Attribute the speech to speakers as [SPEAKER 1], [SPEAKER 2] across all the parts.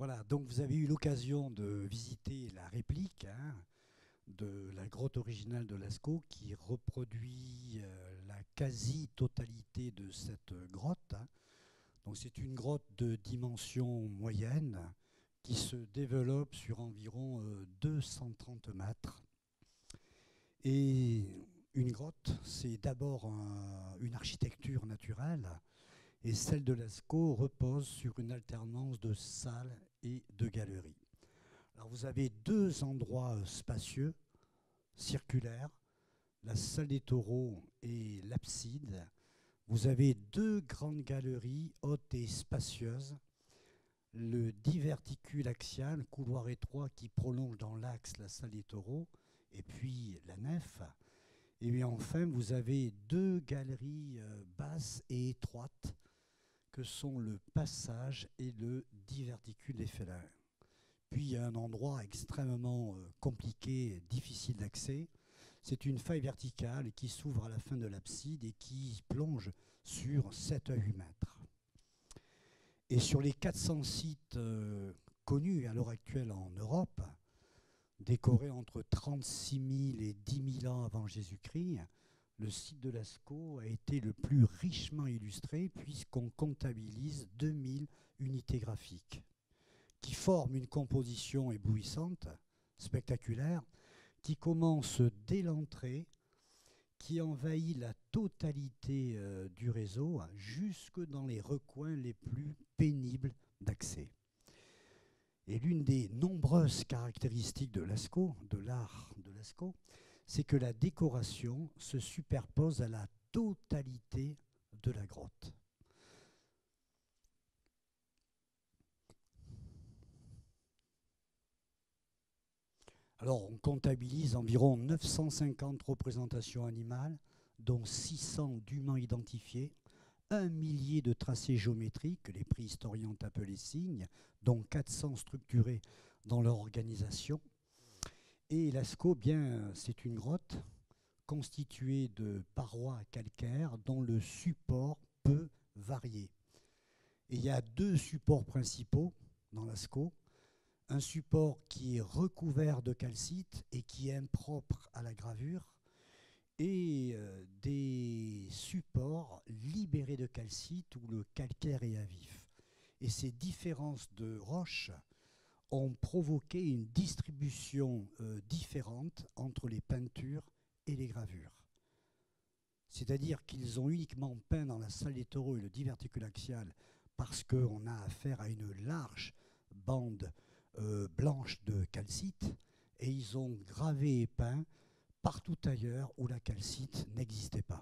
[SPEAKER 1] Voilà, donc vous avez eu l'occasion de visiter la réplique hein, de la grotte originale de Lascaux qui reproduit euh, la quasi-totalité de cette grotte. hein. Donc c'est une grotte de dimension moyenne qui se développe sur environ euh, 230 mètres. Et une grotte, c'est d'abord un- une architecture naturelle, et celle de Lascaux repose sur une alternance de salles et de galeries. Alors vous avez deux endroits euh, spacieux, circulaires, la salle des taureaux et l'abside. Vous avez deux grandes galeries hautes et spacieuses, le diverticule axial, couloir étroit qui prolonge dans l'axe la salle des taureaux, et puis la nef. Et enfin, vous avez deux galeries euh, basses et étroites que sont le passage et le diverticule des félins. Puis il y a un endroit extrêmement euh, compliqué, difficile d'accès. C'est une faille verticale qui s'ouvre à la fin de l'abside et qui plonge sur 7 à 8 mètres. Et sur les 400 sites euh, connus à l'heure actuelle en Europe, décorés entre 36 000 et 10 000 ans avant Jésus-Christ, le site de Lascaux a été le plus richement illustré puisqu'on comptabilise 2000 unités graphiques qui forment une composition éblouissante, spectaculaire, qui commence dès l'entrée, qui envahit la totalité euh, du réseau, jusque dans les recoins les plus pénibles d'accès. Et l'une des nombreuses caractéristiques de Lascaux, de l'art de Lascaux, c'est que la décoration se superpose à la totalité de la grotte. Alors, on comptabilise environ 950 représentations animales, dont 600 dûment identifiées, un millier de tracés géométriques que les préhistoriens ont appelés signes, dont 400 structurés dans leur organisation. Et Lascaux, bien, c'est une grotte constituée de parois calcaires dont le support peut varier. Et il y a deux supports principaux dans Lascaux. Un support qui est recouvert de calcite et qui est impropre à la gravure, et euh, des supports libérés de calcite où le calcaire est à vif. Et ces différences de roches ont provoqué une distribution euh, différente entre les peintures et les gravures. C'est-à-dire qu'ils ont uniquement peint dans la salle des taureaux et le diverticule axial parce qu'on a affaire à une large bande euh, blanche de calcite et ils ont gravé et peint partout ailleurs où la calcite n'existait pas.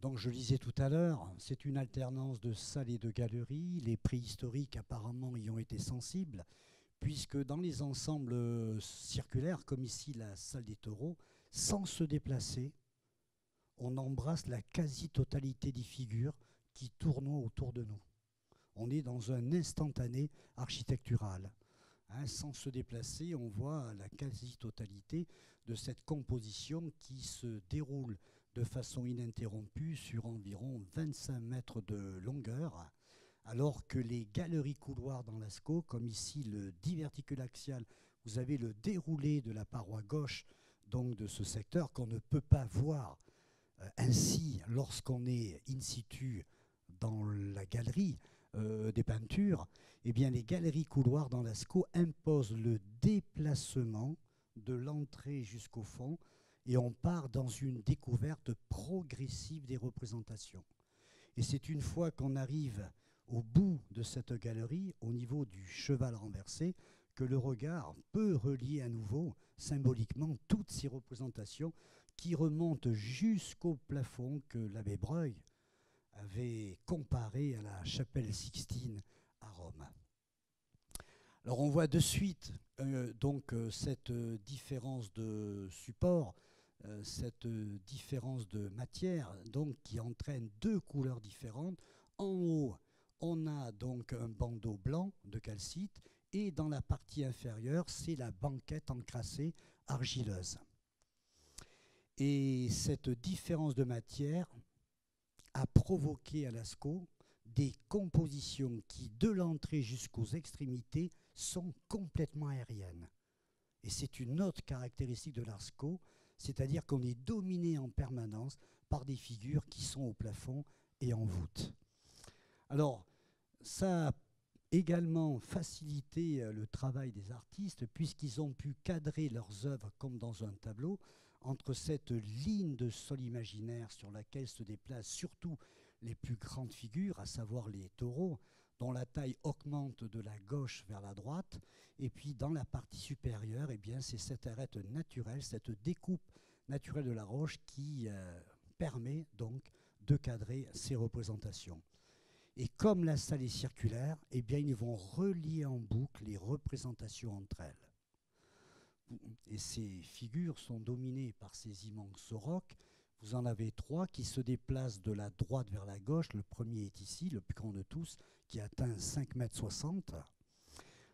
[SPEAKER 1] Donc je lisais tout à l'heure, c'est une alternance de salles et de galeries. Les préhistoriques apparemment y ont été sensibles, puisque dans les ensembles euh, circulaires, comme ici la salle des taureaux, sans se déplacer, on embrasse la quasi-totalité des figures qui tournent autour de nous. On est dans un instantané architectural. Hein, sans se déplacer, on voit la quasi-totalité de cette composition qui se déroule de façon ininterrompue sur environ 25 mètres de longueur, alors que les galeries couloirs dans Lascaux, comme ici le diverticule axial, vous avez le déroulé de la paroi gauche donc de ce secteur qu'on ne peut pas voir. Euh, ainsi lorsqu'on est in situ dans la galerie euh, des peintures, eh bien les galeries couloirs dans Lascaux imposent le déplacement de l'entrée jusqu'au fond et on part dans une découverte progressive des représentations. Et c'est une fois qu'on arrive au bout de cette galerie, au niveau du cheval renversé, que le regard peut relier à nouveau symboliquement toutes ces représentations qui remontent jusqu'au plafond que l'abbé Breuil avait comparé à la chapelle Sixtine à Rome. Alors on voit de suite euh, donc euh, cette euh, différence de support, euh, cette euh, différence de matière, donc qui entraîne deux couleurs différentes. En haut, on a donc un bandeau blanc de calcite et dans la partie inférieure, c'est la banquette encrassée argileuse. Et cette différence de matière a provoqué à Lascaux des compositions qui, de l'entrée jusqu'aux extrémités, sont complètement aériennes. Et c'est une autre caractéristique de Lascaux, c'est-à-dire qu'on est dominé en permanence par des figures qui sont au plafond et en voûte. Alors, ça a également facilité euh, le travail des artistes puisqu'ils ont pu cadrer leurs œuvres comme dans un tableau entre cette ligne de sol imaginaire sur laquelle se déplacent surtout les plus grandes figures, à savoir les taureaux, dont la taille augmente de la gauche vers la droite, et puis dans la partie supérieure, eh bien, c'est cette arête naturelle, cette découpe naturelle de la roche qui euh, permet donc de cadrer ces représentations. Et comme la salle est circulaire, eh bien, ils vont relier en boucle les représentations entre elles. Et ces figures sont dominées par ces immenses rocs. Vous en avez trois qui se déplacent de la droite vers la gauche. Le premier est ici, le plus grand de tous, qui atteint 5,60 m.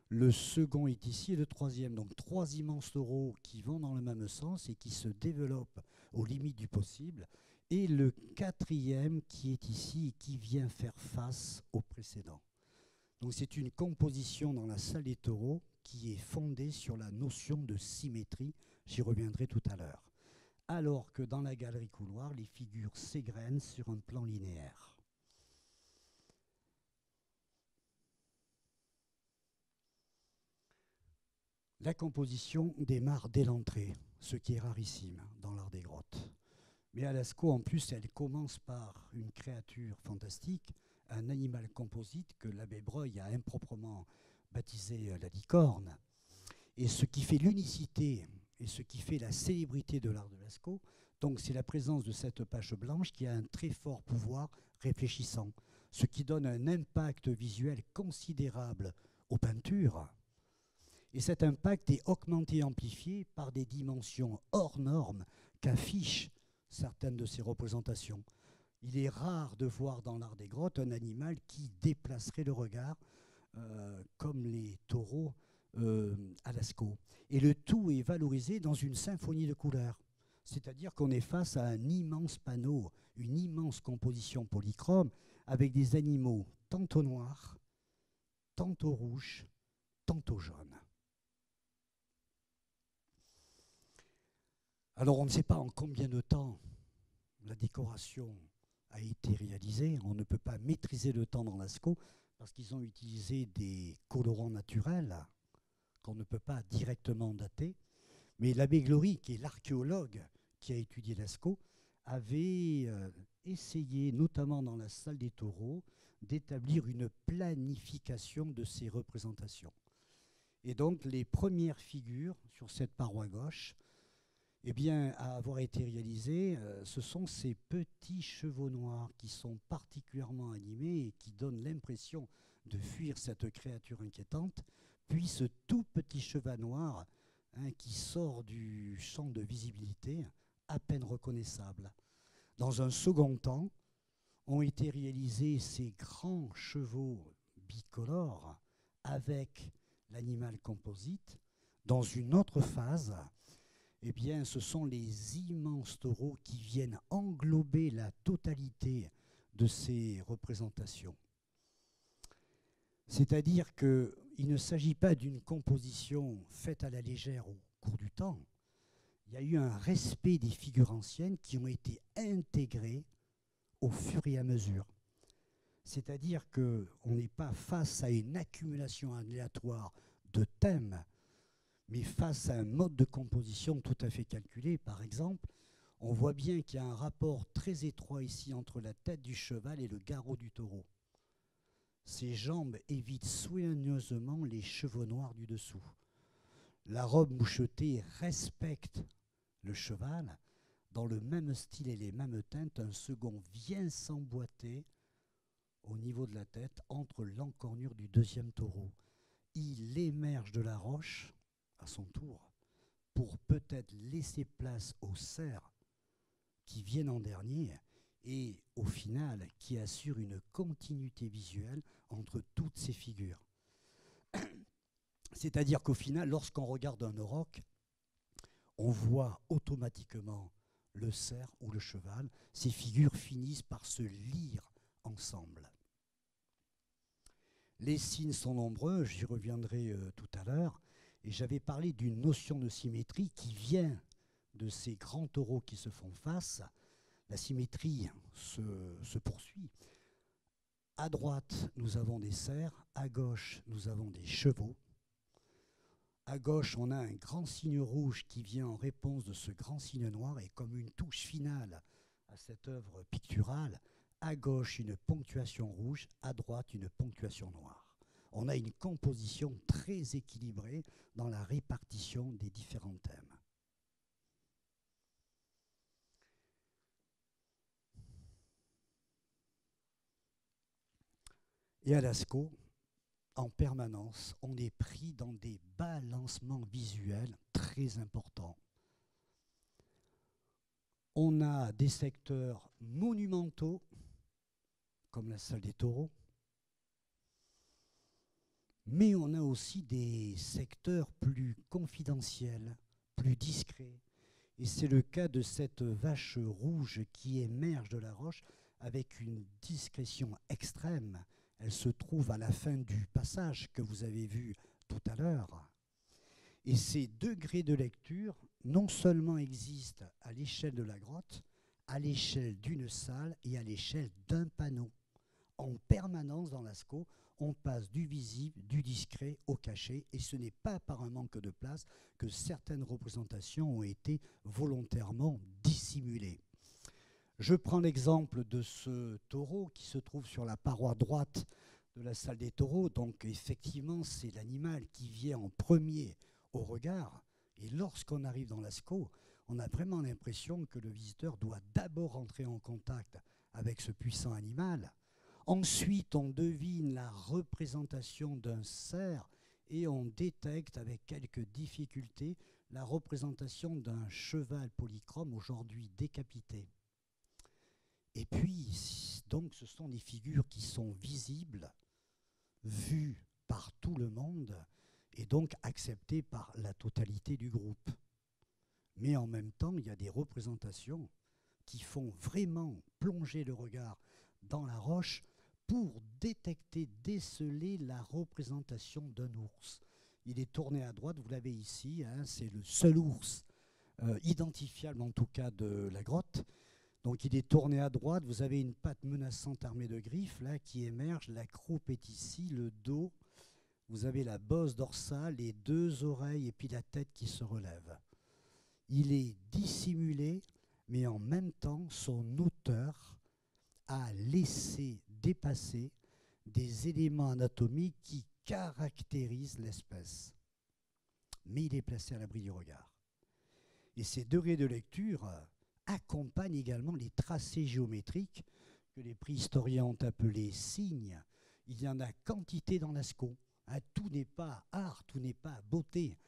[SPEAKER 1] Le second est ici et le troisième. Donc trois immenses taureaux qui vont dans le même sens et qui se développent aux limites du possible et le quatrième qui est ici et qui vient faire face au précédent. Donc c'est une composition dans la salle des taureaux qui est fondée sur la notion de symétrie, j'y reviendrai tout à l'heure. Alors que dans la galerie couloir, les figures s'égrènent sur un plan linéaire. La composition démarre dès l'entrée, ce qui est rarissime dans l'art des grottes. Mais à Lascaux, en plus, elle commence par une créature fantastique, un animal composite que l'abbé Breuil a improprement baptisé la licorne. Et ce qui fait l'unicité et ce qui fait la célébrité de l'art de Lascaux, donc c'est la présence de cette page blanche qui a un très fort pouvoir réfléchissant, ce qui donne un impact visuel considérable aux peintures. Et cet impact est augmenté amplifié par des dimensions hors normes qu'affiche certaines de ces représentations. Il est rare de voir dans l'art des grottes un animal qui déplacerait le regard, euh, comme les taureaux à Lascaux. Et le tout est valorisé dans une symphonie de couleurs. C'est-à-dire qu'on est face à un immense panneau, une immense composition polychrome, avec des animaux tantôt noirs, tantôt rouges, tantôt jaunes. Alors on ne sait pas en combien de temps la décoration a été réalisée. On ne peut pas maîtriser le temps dans Lascaux parce qu'ils ont utilisé des colorants naturels qu'on ne peut pas directement dater. Mais l'abbé Glory, qui est l'archéologue qui a étudié Lascaux, avait euh, essayé, notamment dans la salle des taureaux, d'établir une planification de ces représentations. Et donc les premières figures sur cette paroi gauche eh bien, à avoir été réalisé, euh, ce sont ces petits chevaux noirs qui sont particulièrement animés et qui donnent l'impression de fuir cette créature inquiétante, puis ce tout petit cheval noir hein, qui sort du champ de visibilité, à peine reconnaissable. Dans un second temps, ont été réalisés ces grands chevaux bicolores avec l'animal composite. Dans une autre phase, eh bien, ce sont les immenses taureaux qui viennent englober la totalité de ces représentations. C'est-à-dire qu'il ne s'agit pas d'une composition faite à la légère au cours du temps. Il y a eu un respect des figures anciennes qui ont été intégrées au fur et à mesure. C'est-à-dire qu'on n'est pas face à une accumulation aléatoire de thèmes mais face à un mode de composition tout à fait calculé, par exemple, on voit bien qu'il y a un rapport très étroit ici entre la tête du cheval et le garrot du taureau. Ses jambes évitent soigneusement les cheveux noirs du dessous. La robe mouchetée respecte le cheval. Dans le même style et les mêmes teintes, un second vient s'emboîter au niveau de la tête entre l'encornure du deuxième taureau. Il émerge de la roche à son tour pour peut-être laisser place aux cerfs qui viennent en dernier et au final qui assure une continuité visuelle entre toutes ces figures. C'est-à-dire qu'au final, lorsqu'on regarde un auroch, on voit automatiquement le cerf ou le cheval. Ces figures finissent par se lire ensemble. Les signes sont nombreux, j'y reviendrai euh, tout à l'heure, et j'avais parlé d'une notion de symétrie qui vient de ces grands taureaux qui se font face. La symétrie se poursuit. À droite, nous avons des cerfs, à gauche, nous avons des chevaux. À gauche, on a un grand signe rouge qui vient en réponse de ce grand signe noir et comme une touche finale à cette œuvre picturale, à gauche une ponctuation rouge, à droite une ponctuation noire. On a une composition très équilibrée dans la répartition des différents thèmes. Et à Lascaux, en permanence, on est pris dans des balancements visuels très importants. On a des secteurs monumentaux, comme la salle des taureaux, mais on a aussi des secteurs plus confidentiels, plus discrets. Et c'est le cas de cette vache rouge qui émerge de la roche avec une discrétion extrême elle se trouve à la fin du passage que vous avez vu tout à l'heure. Et ces degrés de lecture non seulement existent à l'échelle de la grotte, à l'échelle d'une salle et à l'échelle d'un panneau. En permanence dans l'ASCO, on passe du visible, du discret au caché, et ce n'est pas par un manque de place que certaines représentations ont été volontairement dissimulées. Je prends l'exemple de ce taureau qui se trouve sur la paroi droite de la salle des taureaux. Donc effectivement, c'est l'animal qui vient en premier au regard. Et lorsqu'on arrive dans l'asco, on a vraiment l'impression que le visiteur doit d'abord entrer en contact avec ce puissant animal. Ensuite, on devine la représentation d'un cerf et on détecte avec quelques difficultés la représentation d'un cheval polychrome aujourd'hui décapité. Et puis, donc, ce sont des figures qui sont visibles, vues par tout le monde, et donc acceptées par la totalité du groupe. Mais en même temps, il y a des représentations qui font vraiment plonger le regard dans la roche pour détecter, déceler la représentation d'un ours. Il est tourné à droite, vous l'avez ici, hein, c'est le seul ours euh, identifiable en tout cas de la grotte. Donc il est tourné à droite, vous avez une patte menaçante armée de griffes là qui émerge, la croupe est ici, le dos, vous avez la bosse dorsale, les deux oreilles et puis la tête qui se relève. Il est dissimulé, mais en même temps, son auteur a laissé dépasser des éléments anatomiques qui caractérisent l'espèce. Mais il est placé à l'abri du regard. Et ces degrés de lecture accompagne également les tracés géométriques que les préhistoriens ont appelés signes. Il y en a quantité dans Lascaux. Hein, tout n'est pas art, tout n'est pas beauté.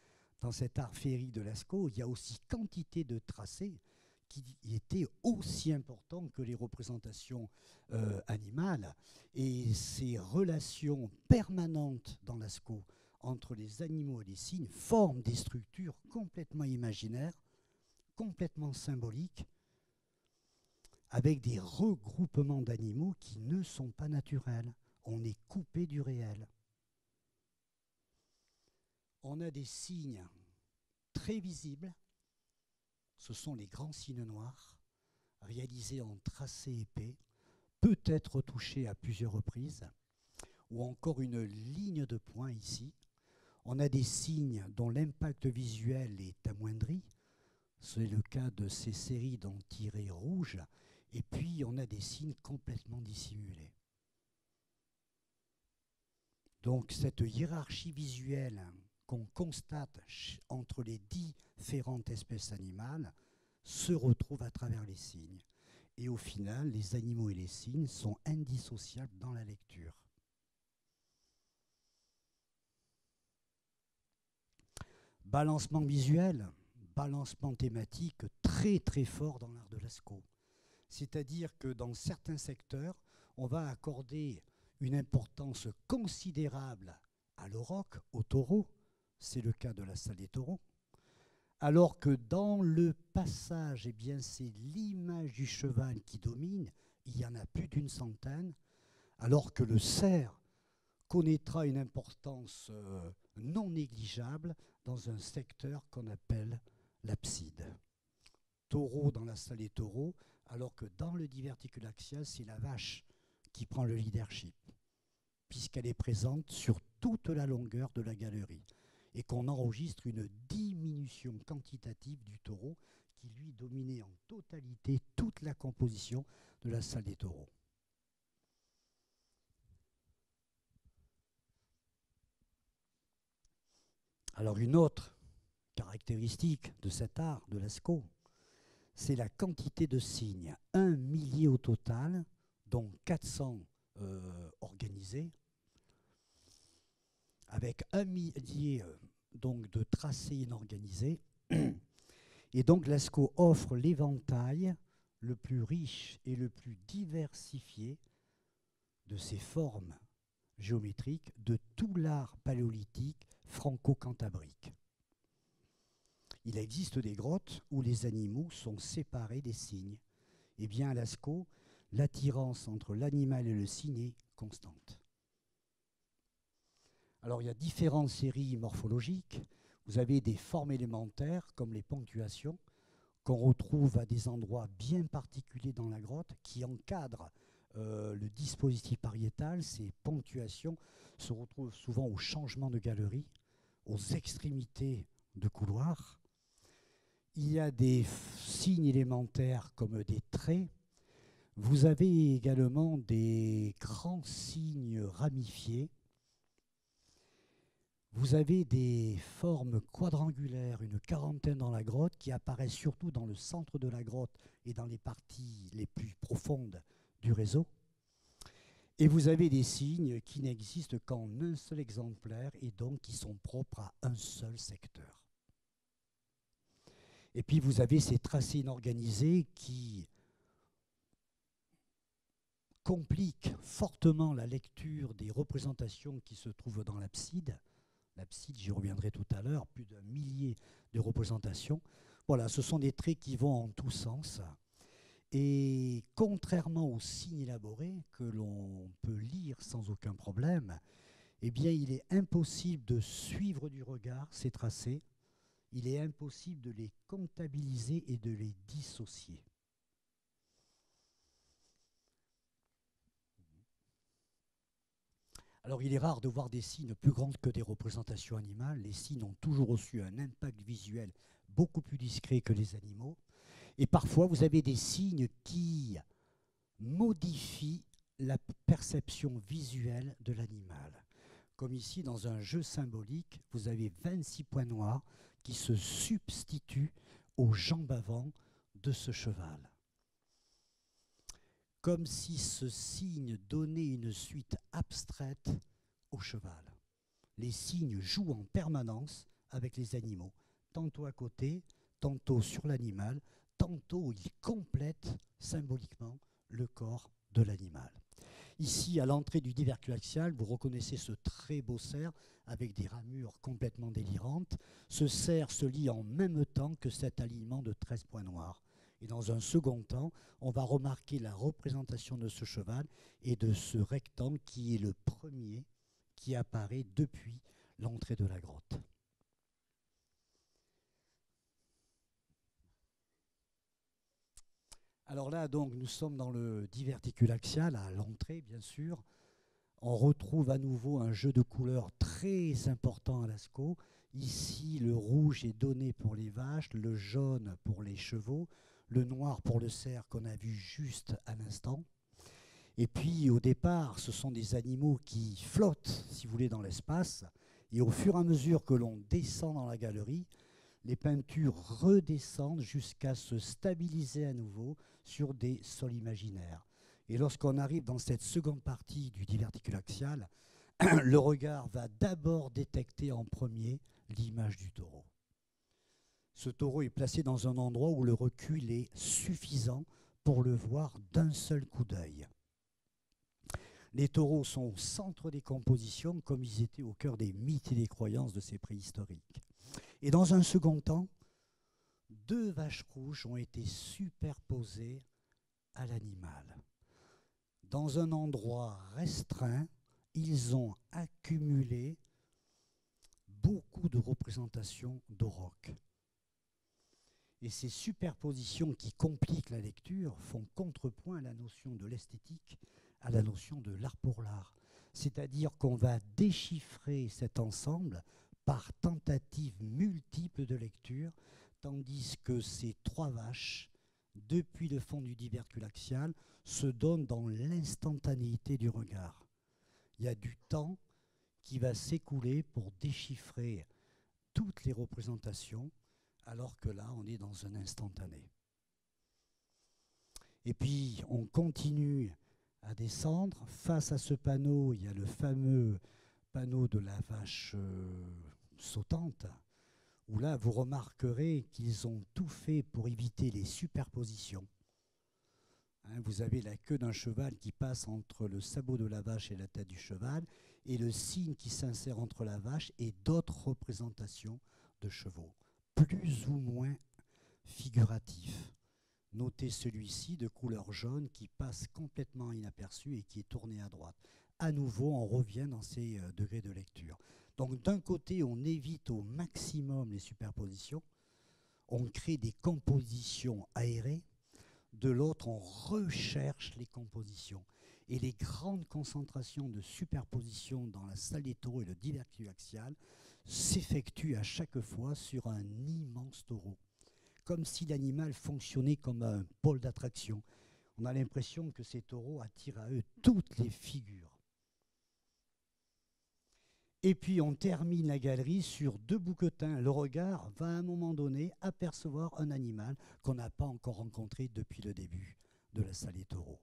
[SPEAKER 1] Dans cet art féerique de Lascaux, il y a aussi quantité de tracés qui étaient aussi importants que les représentations euh, animales. Et ces relations permanentes dans Lascaux entre les animaux et les signes forment des structures complètement imaginaires complètement symbolique avec des regroupements d'animaux qui ne sont pas naturels. On est coupé du réel. On a des signes très visibles. Ce sont les grands signes noirs, réalisés en tracé épais, peut-être touchés à plusieurs reprises, ou encore une ligne de points ici. On a des signes dont l'impact visuel est amoindri, c'est le cas de ces séries tirés rouges. Et puis, on a des signes complètement dissimulés. Donc, cette hiérarchie visuelle qu'on constate entre les différentes espèces animales se retrouve à travers les signes. Et au final, les animaux et les signes sont indissociables dans la lecture. Balancement visuel balancement thématique très très fort dans l'art de Lascaux. C'est-à-dire que dans certains secteurs, on va accorder une importance considérable à l'auroch, au taureau, c'est le cas de la salle des taureaux, alors que dans le passage, eh bien, c'est l'image du cheval qui domine, il y en a plus d'une centaine, alors que le cerf connaîtra une importance euh, non négligeable dans un secteur qu'on appelle l'abside. Taureau dans la salle des taureaux, alors que dans le diverticule axial, c'est la vache qui prend le leadership, puisqu'elle est présente sur toute la longueur de la galerie et qu'on enregistre une diminution quantitative du taureau qui lui dominait en totalité toute la composition de la salle des taureaux. Alors une autre de cet art de l'ASCO, c'est la quantité de signes. Un millier au total, dont 400 euh, organisés, avec un millier euh, donc, de tracés inorganisés. Et donc l'ASCO offre l'éventail le plus riche et le plus diversifié de ces formes géométriques de tout l'art paléolithique franco-cantabrique. Il existe des grottes où les animaux sont séparés des cygnes. Eh bien, à Lascaux, l'attirance entre l'animal et le cygne est constante. Alors, il y a différentes séries morphologiques. Vous avez des formes élémentaires, comme les ponctuations, qu'on retrouve à des endroits bien particuliers dans la grotte, qui encadrent euh, le dispositif pariétal. Ces ponctuations se retrouvent souvent au changement de galerie, aux extrémités de couloirs. Il y a des signes élémentaires comme des traits. Vous avez également des grands signes ramifiés. Vous avez des formes quadrangulaires, une quarantaine dans la grotte, qui apparaissent surtout dans le centre de la grotte et dans les parties les plus profondes du réseau. Et vous avez des signes qui n'existent qu'en un seul exemplaire et donc qui sont propres à un seul secteur. Et puis vous avez ces tracés inorganisés qui compliquent fortement la lecture des représentations qui se trouvent dans l'abside. L'abside, j'y reviendrai tout à l'heure, plus d'un millier de représentations. Voilà, ce sont des traits qui vont en tous sens. Et contrairement aux signes élaborés que l'on peut lire sans aucun problème, eh bien, il est impossible de suivre du regard ces tracés. Il est impossible de les comptabiliser et de les dissocier. Alors il est rare de voir des signes plus grands que des représentations animales. Les signes ont toujours reçu un impact visuel beaucoup plus discret que les animaux. Et parfois, vous avez des signes qui modifient la perception visuelle de l'animal. Comme ici, dans un jeu symbolique, vous avez 26 points noirs qui se substituent aux jambes avant de ce cheval. Comme si ce signe donnait une suite abstraite au cheval. Les signes jouent en permanence avec les animaux, tantôt à côté, tantôt sur l'animal, tantôt il complète symboliquement le corps de l'animal. Ici, à l'entrée du divercule axial, vous reconnaissez ce très beau cerf avec des ramures complètement délirantes. Ce cerf se lit en même temps que cet alignement de 13 points noirs. Et dans un second temps, on va remarquer la représentation de ce cheval et de ce rectangle qui est le premier qui apparaît depuis l'entrée de la grotte. Alors là, donc, nous sommes dans le diverticule axial, à l'entrée, bien sûr. On retrouve à nouveau un jeu de couleurs très important à Lascaux. Ici, le rouge est donné pour les vaches, le jaune pour les chevaux, le noir pour le cerf qu'on a vu juste à l'instant. Et puis, au départ, ce sont des animaux qui flottent, si vous voulez, dans l'espace. Et au fur et à mesure que l'on descend dans la galerie, les peintures redescendent jusqu'à se stabiliser à nouveau sur des sols imaginaires. Et lorsqu'on arrive dans cette seconde partie du diverticule axial, le regard va d'abord détecter en premier l'image du taureau. Ce taureau est placé dans un endroit où le recul est suffisant pour le voir d'un seul coup d'œil. Les taureaux sont au centre des compositions comme ils étaient au cœur des mythes et des croyances de ces préhistoriques. Et dans un second temps, deux vaches rouges ont été superposées à l'animal. Dans un endroit restreint, ils ont accumulé beaucoup de représentations d'auroch. Et ces superpositions qui compliquent la lecture font contrepoint à la notion de l'esthétique, à la notion de l'art pour l'art. C'est-à-dire qu'on va déchiffrer cet ensemble par tentatives multiples de lecture, tandis que ces trois vaches, depuis le fond du divercule axial, se donnent dans l'instantanéité du regard. Il y a du temps qui va s'écouler pour déchiffrer toutes les représentations, alors que là, on est dans un instantané. Et puis, on continue à descendre. Face à ce panneau, il y a le fameux panneau de la vache sautante, où là, vous remarquerez qu'ils ont tout fait pour éviter les superpositions. Hein, vous avez la queue d'un cheval qui passe entre le sabot de la vache et la tête du cheval, et le signe qui s'insère entre la vache et d'autres représentations de chevaux, plus ou moins figuratifs. Notez celui-ci de couleur jaune qui passe complètement inaperçu et qui est tourné à droite. À nouveau, on revient dans ces euh, degrés de lecture. Donc d'un côté, on évite au maximum les superpositions, on crée des compositions aérées, de l'autre, on recherche les compositions. Et les grandes concentrations de superposition dans la salle des taureaux et le diverticule axial s'effectuent à chaque fois sur un immense taureau comme si l'animal fonctionnait comme un pôle d'attraction. On a l'impression que ces taureaux attirent à eux toutes les figures. Et puis on termine la galerie sur deux bouquetins. Le regard va à un moment donné apercevoir un animal qu'on n'a pas encore rencontré depuis le début de la salle des taureaux.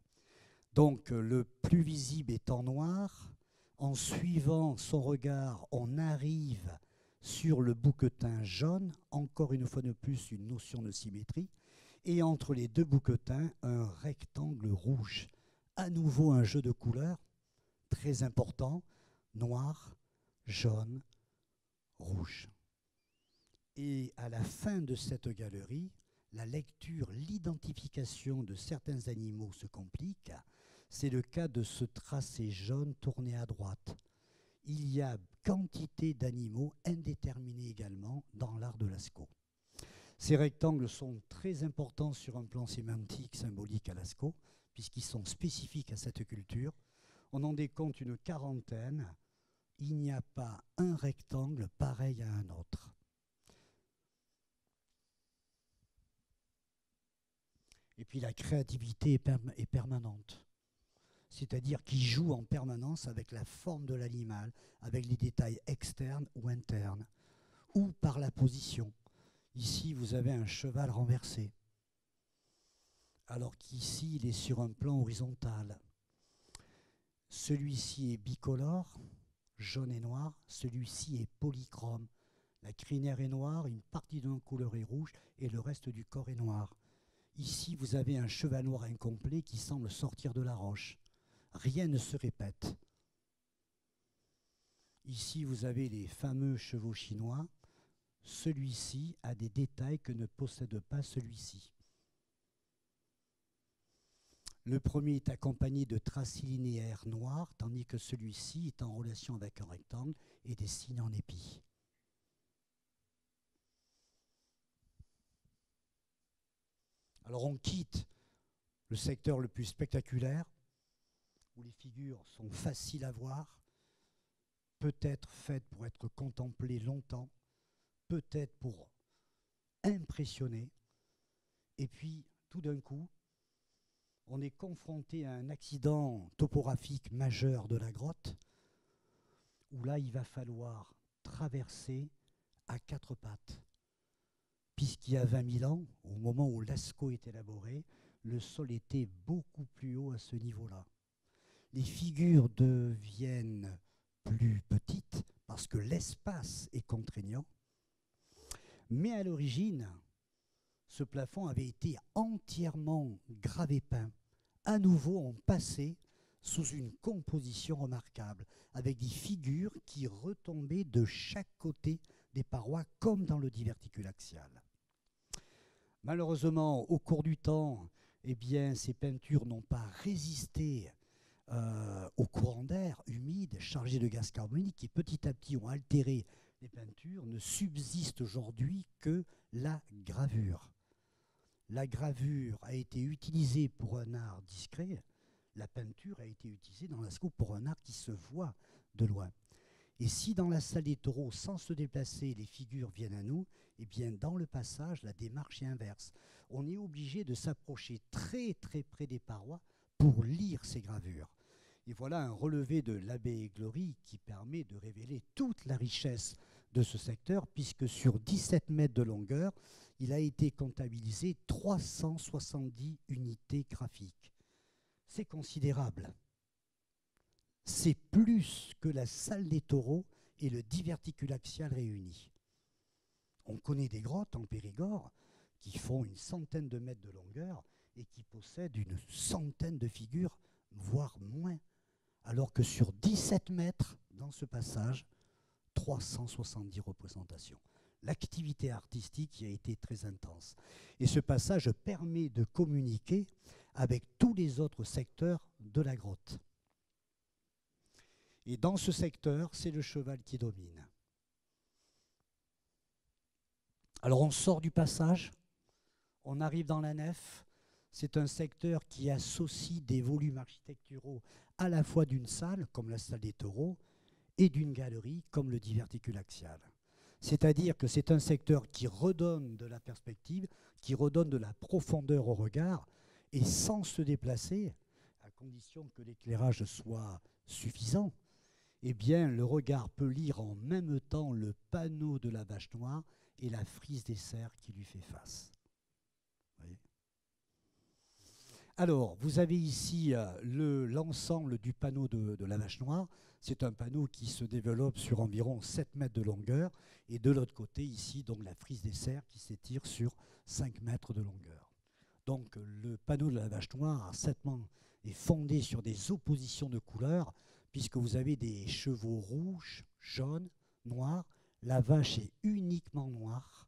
[SPEAKER 1] Donc le plus visible est en noir. En suivant son regard, on arrive sur le bouquetin jaune, encore une fois de plus une notion de symétrie, et entre les deux bouquetins, un rectangle rouge. À nouveau un jeu de couleurs très important, noir, jaune, rouge. Et à la fin de cette galerie, la lecture, l'identification de certains animaux se complique. C'est le cas de ce tracé jaune tourné à droite. Il y a quantité d'animaux indéterminés également dans l'art de Lascaux. Ces rectangles sont très importants sur un plan sémantique, symbolique à Lascaux, puisqu'ils sont spécifiques à cette culture. On en décompte une quarantaine. Il n'y a pas un rectangle pareil à un autre. Et puis la créativité est, permanente c'est-à-dire qui joue en permanence avec la forme de l'animal, avec les détails externes ou internes, ou par la position. Ici, vous avez un cheval renversé, alors qu'ici, il est sur un plan horizontal. Celui-ci est bicolore, jaune et noir, celui-ci est polychrome. La crinière est noire, une partie d'un couleur est rouge et le reste du corps est noir. Ici, vous avez un cheval noir incomplet qui semble sortir de la roche rien ne se répète. Ici, vous avez les fameux chevaux chinois. Celui-ci a des détails que ne possède pas celui-ci. Le premier est accompagné de tracés linéaires noirs, tandis que celui-ci est en relation avec un rectangle et des signes en épi. Alors on quitte le secteur le plus spectaculaire où les figures sont faciles à voir, peut-être faites pour être contemplées longtemps, peut-être pour impressionner, et puis tout d'un coup, on est confronté à un accident topographique majeur de la grotte, où là, il va falloir traverser à quatre pattes. Puisqu'il y a 20 000 ans, au moment où Lascaux est élaboré, le sol était beaucoup plus haut à ce niveau-là les figures deviennent plus petites parce que l'espace est contraignant. Mais à l'origine, ce plafond avait été entièrement gravé peint. À nouveau, on passait sous une composition remarquable, avec des figures qui retombaient de chaque côté des parois, comme dans le diverticule axial. Malheureusement, au cours du temps, eh bien, ces peintures n'ont pas résisté euh, au courant d'air humide, chargé de gaz carbonique, qui petit à petit ont altéré les peintures. Ne subsiste aujourd'hui que la gravure. La gravure a été utilisée pour un art discret, la peinture a été utilisée dans la scope pour un art qui se voit de loin. Et si dans la salle des taureaux, sans se déplacer, les figures viennent à nous, eh bien dans le passage, la démarche est inverse. On est obligé de s'approcher très très près des parois pour lire ces gravures. Et voilà un relevé de l'abbé Glory qui permet de révéler toute la richesse de ce secteur, puisque sur 17 mètres de longueur, il a été comptabilisé 370 unités graphiques. C'est considérable c'est plus que la salle des taureaux et le diverticule axial réunis. On connaît des grottes en Périgord qui font une centaine de mètres de longueur et qui possèdent une centaine de figures, voire moins, alors que sur 17 mètres, dans ce passage, 370 représentations. L'activité artistique y a été très intense. Et ce passage permet de communiquer avec tous les autres secteurs de la grotte. Et dans ce secteur, c'est le cheval qui domine. Alors on sort du passage, on arrive dans la nef. C'est un secteur qui associe des volumes architecturaux à la fois d'une salle, comme la salle des taureaux, et d'une galerie, comme le diverticule axial. C'est-à-dire que c'est un secteur qui redonne de la perspective, qui redonne de la profondeur au regard, et sans se déplacer, à condition que l'éclairage soit suffisant, eh bien, le regard peut lire en même temps le panneau de la vache noire et la frise des cerfs qui lui fait face. Alors, vous avez ici euh, l'ensemble du panneau de, de, la vache noire. C'est un panneau qui se développe sur environ 7 mètres de longueur. Et de l'autre côté, ici, donc la frise des cerfs qui s'étire sur 5 mètres de longueur. Donc, le panneau de la vache noire est fondé sur des oppositions de couleurs puisque vous avez des chevaux rouges, jaunes, noirs. La vache est uniquement noire.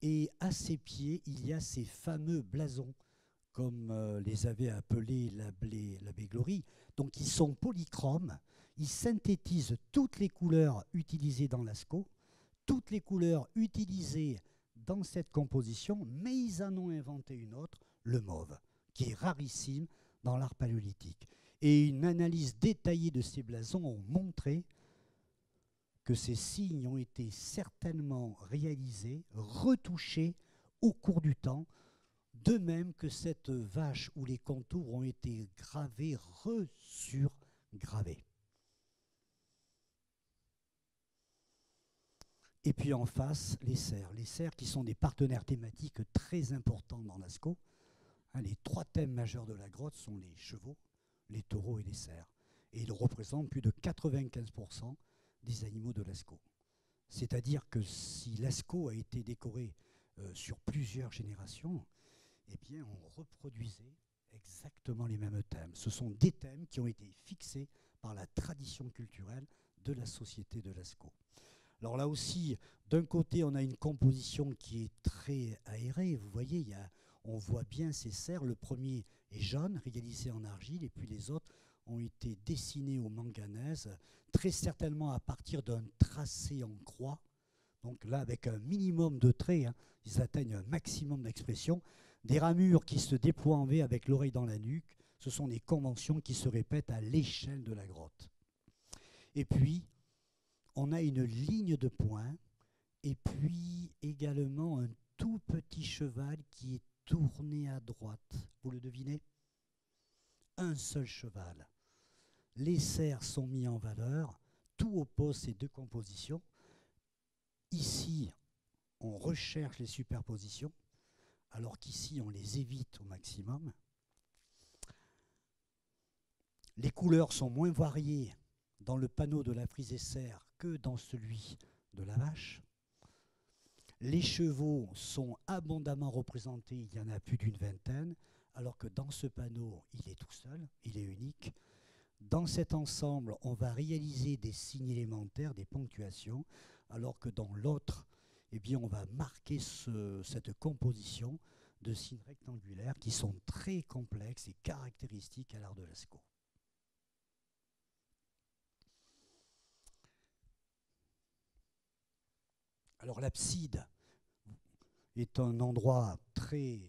[SPEAKER 1] Et à ses pieds, il y a ces fameux blasons, comme euh, les avait appelés l'abbé Glory. Donc ils sont polychromes. Ils synthétisent toutes les couleurs utilisées dans l'asco, toutes les couleurs utilisées dans cette composition, mais ils en ont inventé une autre, le mauve, qui est rarissime dans l'art paléolithique et une analyse détaillée de ces blasons ont montré que ces signes ont été certainement réalisés, retouchés au cours du temps, de même que cette vache où les contours ont été gravés, resurgravés. Et puis en face, les cerfs. Les cerfs qui sont des partenaires thématiques très importants dans l'ASCO. Hein, les trois thèmes majeurs de la grotte sont les chevaux, les taureaux et les cerfs. Et ils représentent plus de 95% des animaux de l'ASCO. C'est-à-dire que si l'ASCO a été décoré euh, sur plusieurs générations, eh bien, on reproduisait exactement les mêmes thèmes. Ce sont des thèmes qui ont été fixés par la tradition culturelle de la société de l'ASCO. Alors là aussi, d'un côté, on a une composition qui est très aérée. Vous voyez, on voit bien ces cerfs. Le premier est jaune, réalisé en argile, et puis les autres ont été dessinés au manganèse, très certainement à partir d'un tracé en croix. Donc là, avec un minimum de traits, hein, ils atteignent un maximum d'expression. Des ramures qui se déploient en V avec l'oreille dans la nuque, ce sont des conventions qui se répètent à l'échelle de la grotte. Et puis, on a une ligne de points, et puis également un tout petit cheval qui est tourné à droite. Vous le devinez? Un seul cheval. Les serres sont mis en valeur. Tout oppose ces deux compositions. Ici, on recherche les superpositions, alors qu'ici, on les évite au maximum. Les couleurs sont moins variées dans le panneau de la frise et serre que dans celui de la vache. Les chevaux sont abondamment représentés, il y en a plus d'une vingtaine, alors que dans ce panneau, il est tout seul, il est unique. Dans cet ensemble, on va réaliser des signes élémentaires, des ponctuations, alors que dans l'autre, eh on va marquer cette composition de signes rectangulaires qui sont très complexes et caractéristiques à l'art de Lascaux. Alors l'abside est un endroit très,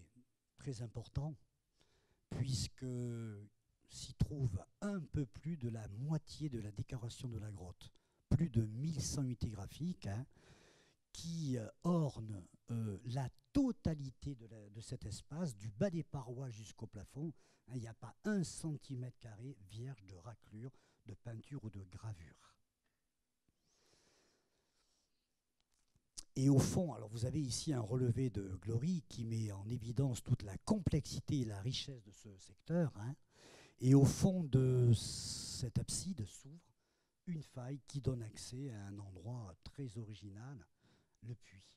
[SPEAKER 1] important puisque s'y trouve un peu plus de la moitié de la décoration de la grotte, plus de 1100 unités graphiques, hein, qui euh, ornent euh, la totalité de, cet espace, du bas des parois jusqu'au plafond. Hein, il n'y a pas un centimètre carré vierge de raclure, de peinture ou de gravure. Et au fond, alors vous avez ici un relevé de Glory qui met en évidence toute la complexité et la richesse de ce secteur. Hein. Et au fond de cette abside s'ouvre une faille qui donne accès à un endroit très original, le puits,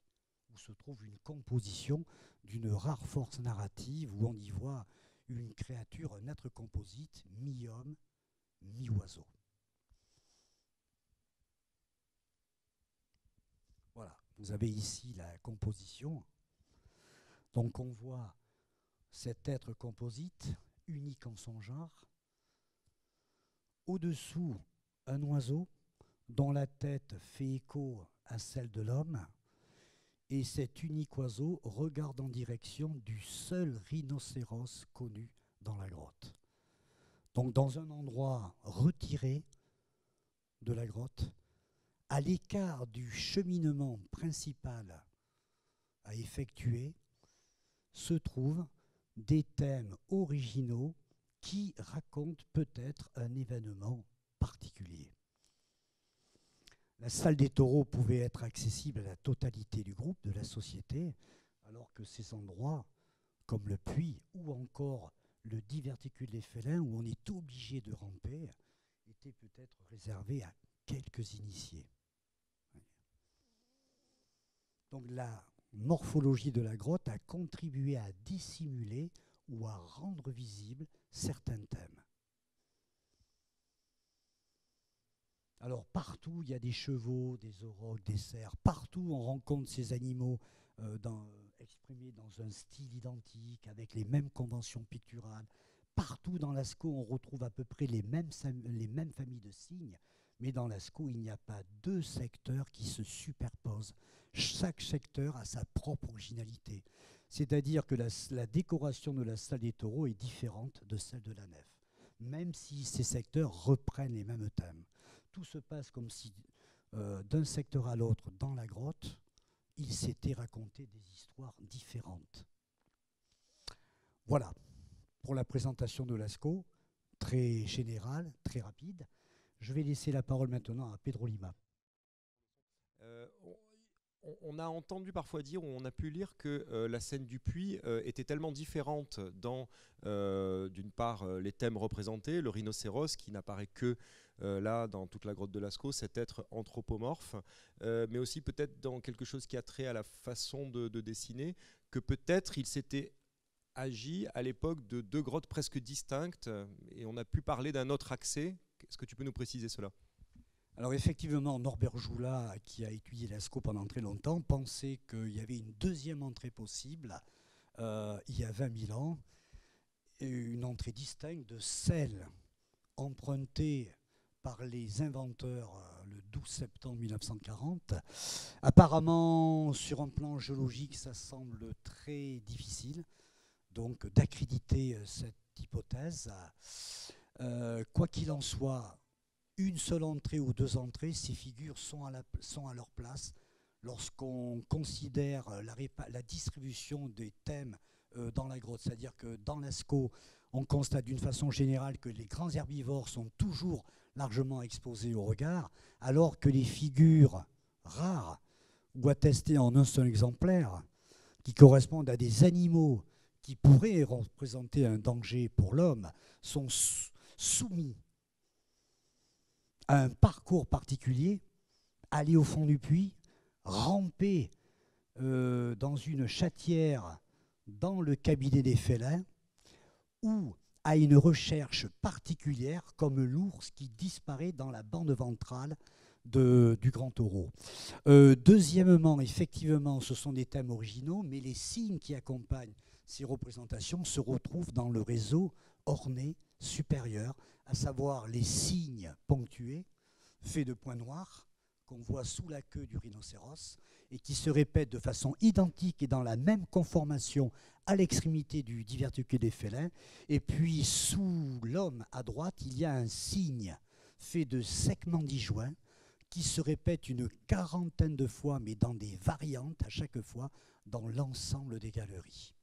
[SPEAKER 1] où se trouve une composition d'une rare force narrative où on y voit une créature, un être composite, mi-homme, mi-oiseau. Voilà, vous avez ici la composition. Donc on voit cet être composite unique en son genre. Au-dessous, un oiseau dont la tête fait écho à celle de l'homme, et cet unique oiseau regarde en direction du seul rhinocéros connu dans la grotte. Donc dans un endroit retiré de la grotte, à l'écart du cheminement principal à effectuer, se trouve des thèmes originaux qui racontent peut-être un événement particulier. La salle des taureaux pouvait être accessible à la totalité du groupe, de la société, alors que ces endroits, comme le puits ou encore le diverticule des félins, où on est obligé de ramper, étaient peut-être réservés à quelques initiés. Donc la morphologie de la grotte a contribué à dissimuler ou à rendre visibles certains thèmes. Alors partout, il y a des chevaux, des aurochs, des cerfs. Partout, on rencontre ces animaux euh, exprimés dans un style identique, avec les mêmes conventions picturales. Partout dans Lascaux, on retrouve à peu près les mêmes, les mêmes familles de signes. Mais dans Lascaux, il n'y a pas deux secteurs qui se superposent chaque secteur a sa propre originalité. C'est-à-dire que la, décoration de la salle des taureaux est différente de celle de la nef, même si ces secteurs reprennent les mêmes thèmes. Tout se passe comme si, euh, d'un secteur à l'autre, dans la grotte, il s'était raconté des histoires différentes. Voilà pour la présentation de Lascaux, très générale, très rapide. Je vais laisser la parole maintenant à Pedro Lima.
[SPEAKER 2] Euh, on a entendu parfois dire, ou on a pu lire que euh, la scène du puits euh, était tellement différente dans, euh, d'une part, les thèmes représentés, le rhinocéros qui n'apparaît que là dans toute la grotte de Lascaux, cet être anthropomorphe, mais aussi peut-être dans quelque chose qui a trait à la façon de, de dessiner, que peut-être il s'était agi à l'époque de deux grottes presque distinctes, et on a pu parler d'un autre accès. Est-ce que tu peux nous préciser cela?
[SPEAKER 1] Alors effectivement, Norbert Joula, qui a étudié Lascaux pendant très longtemps, pensait qu'il y avait une deuxième entrée possible euh, il y a 20 000 ans, une entrée distincte de celle empruntée par les inventeurs euh, le 12 septembre 1940. Apparemment, sur un plan géologique, ça semble très difficile donc d'accréditer euh, cette hypothèse. quoi qu'il en soit, une seule entrée ou deux entrées, ces figures sont à, leur place lorsqu'on considère la, distribution des thèmes euh, dans la grotte. C'est-à-dire que dans l'ASCO, on constate d'une façon générale que les grands herbivores sont toujours largement exposés au regard, alors que les figures rares ou attestées en un seul exemplaire, qui correspondent à des animaux qui pourraient représenter un danger pour l'homme, sont soumis un parcours particulier, aller au fond du puits, ramper euh, dans une chatière dans le cabinet des félins, ou à une recherche particulière comme l'ours qui disparaît dans la bande ventrale du grand taureau. Euh, deuxièmement, effectivement, ce sont des thèmes originaux, mais les signes qui accompagnent ces représentations se retrouvent dans le réseau orné supérieur, à savoir les signes ponctués, faits de points noirs, qu'on voit sous la queue du rhinocéros, et qui se répètent de façon identique et dans la même conformation à l'extrémité du diverticule des félins. Et puis sous l'homme à droite, il y a un signe fait de segments disjoints qui se répète une quarantaine de fois, mais dans des variantes à chaque fois, dans l'ensemble des galeries.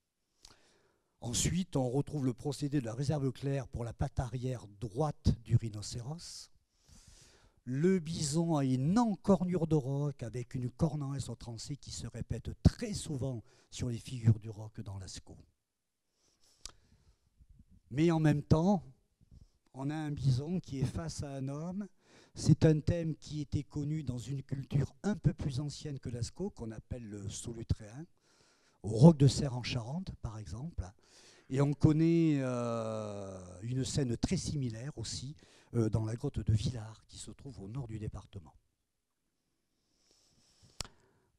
[SPEAKER 1] Ensuite, on retrouve le procédé de la réserve claire pour la patte arrière droite du rhinocéros. Le bison a une encornure de roc avec une corne au trancé qui se répète très souvent sur les figures du roc dans Lascaux. Mais en même temps, on a un bison qui est face à un homme. C'est un thème qui était connu dans une culture un peu plus ancienne que Lascaux, qu'on appelle le solutréen, au roc de Serre en Charente, par exemple. Et on connaît euh, une scène très similaire aussi euh, dans la grotte de Villars, qui se trouve au nord du département.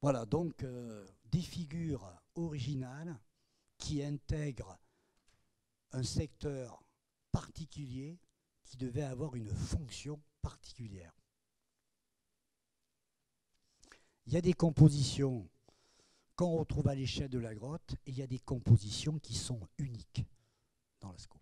[SPEAKER 1] Voilà, donc euh, des figures originales qui intègrent un secteur particulier qui devait avoir une fonction particulière. Il y a des compositions qu'on retrouve à l'échelle de la grotte il y a des compositions qui sont uniques dans la scope.